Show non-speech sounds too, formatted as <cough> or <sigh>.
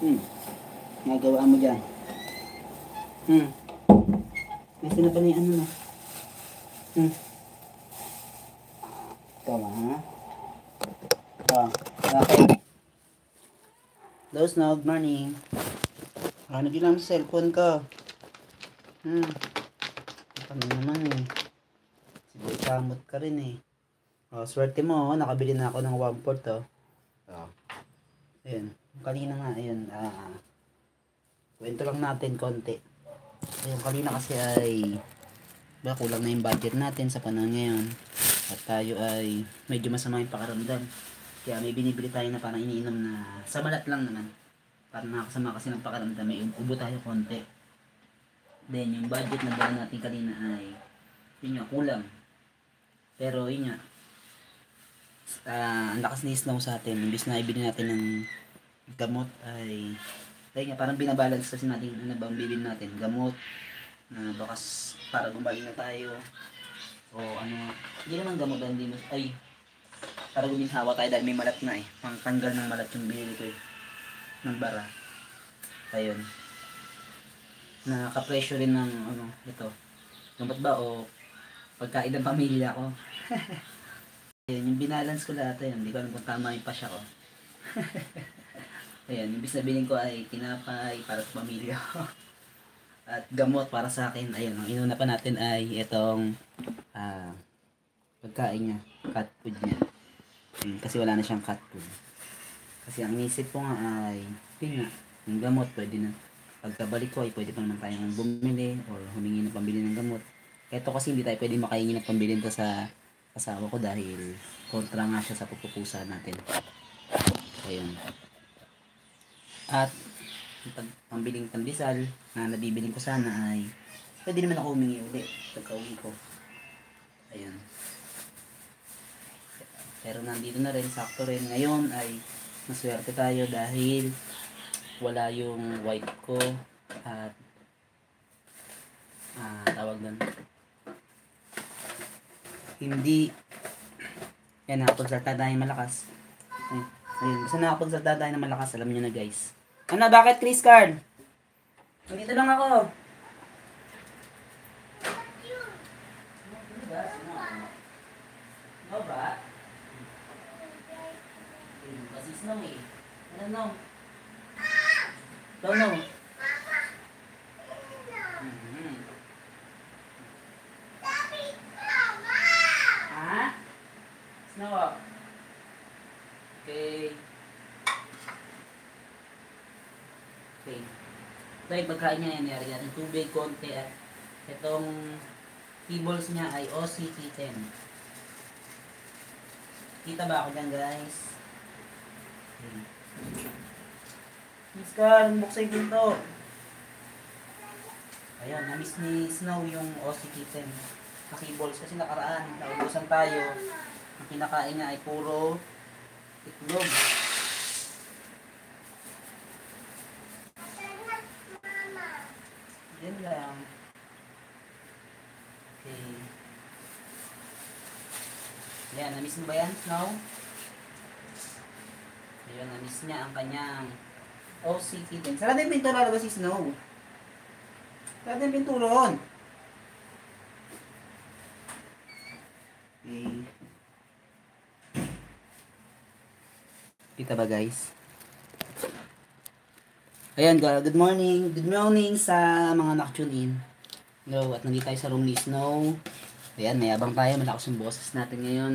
Hmm. Nagawa mo dyan. Hmm. Nasaan na pala yung ano mo? Hmm. Ikaw ha? Oh, bakit? Those no, good morning. Ano din lang cellphone ko? Hmm. Ano naman eh. Siguro kamot ka rin eh. Oh, swerte mo, oh. nakabili na ako ng 1-4 oh. Oh. Ayun. Kanina nga, ayun. Ah, kwento lang natin konti. Ayun, kanina kasi ay ba kulang na yung budget natin sa panahon ngayon. At tayo ay medyo masama yung pakaramdam. Kaya may binibili tayo na parang iniinom na sa balat lang naman. Para nakakasama kasi ng pakaramdam. May ubo tayo konti. Then, yung budget na dala natin kanina ay yun nga, kulang. Pero yun nga, ah, ang lakas ni snow sa atin. Imbis na ibili natin ng gamot ay kaya nga parang binabalance kasi natin ano ba ang bilhin natin. Gamot na bakas para gumaling na tayo. O ano hindi naman gamot hindi mas ay para guminhawa tayo dahil may malat na eh. Pang tanggal ng malat yung binili ko eh. Ng bara. Ayun. Nakaka-pressure rin ng ano ito. Gamot ba o pagkain ng pamilya ko <laughs> Ayun, yung binalance ko lahat ayun, hindi ko alam kung tama yung pasya ko. <laughs> Ayan, yung sabihin ko ay tinapay para sa pamilya ko. <laughs> At gamot para sa akin. Ayun, ang inuna pa natin ay itong ah, pagkain niya, cat food niya. Hmm, kasi wala na siyang cat food. Kasi ang inisip ko nga ay, yun yung gamot pwede na. Pagkabalik ko ay pwede pa naman tayong bumili or humingi ng pambili ng gamot. Ito kasi hindi tayo pwede makahingi ng pambili nito sa asawa ko dahil kontra nga siya sa pupupusa natin. Ayun. At yung pag pambiling pandesal na nabibiling ko sana ay pwede naman ako humingi uli pagka-uwi ko. Ayun. Pero nandito na rin, sakto rin. Ngayon ay maswerte tayo dahil wala yung wife ko at ah, tawag doon hindi yan nakapagsalta tayo malakas ayun, ayun. basta nakapagsalta tayo ng malakas alam nyo na guys ano bakit Chris Card nandito lang ako No ba? Kasi snow eh. Ano no? Don't know. Mhm. Ha? Snow up. Okay. Okay. Ito yung pagkain niya yan. Yari natin tubig, konti at itong keyballs niya ay OCT10. Kita ba ako dyan guys? Okay. Miss Carl, buksan yung pinto. Ayan, na-miss ni Snow yung OCT10 na keyballs kasi nakaraan, naubusan tayo. Ang kinakain niya ay puro itlog. Yan lang. Okay. Yan, na-miss mo ba yan, Snow? Ayun, na-miss niya ang kanyang OCT10. Sarado yung pinto lalabas si Snow. Sarado yung pinto ron. Okay. Kita ba guys? Ayan, good morning. Good morning sa mga nak-tune in. No, at nandito tayo sa room ni Snow. Ayan, mayabang tayo. Malakas yung boses natin ngayon.